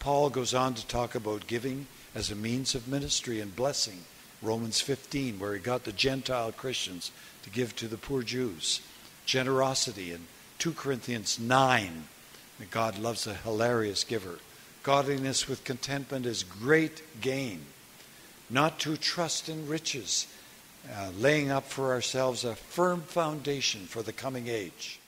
Paul goes on to talk about giving as a means of ministry and blessing. Romans 15, where he got the Gentile Christians to give to the poor Jews. Generosity in 2 Corinthians 9, that God loves a hilarious giver. Godliness with contentment is great gain. Not to trust in riches, uh, laying up for ourselves a firm foundation for the coming age.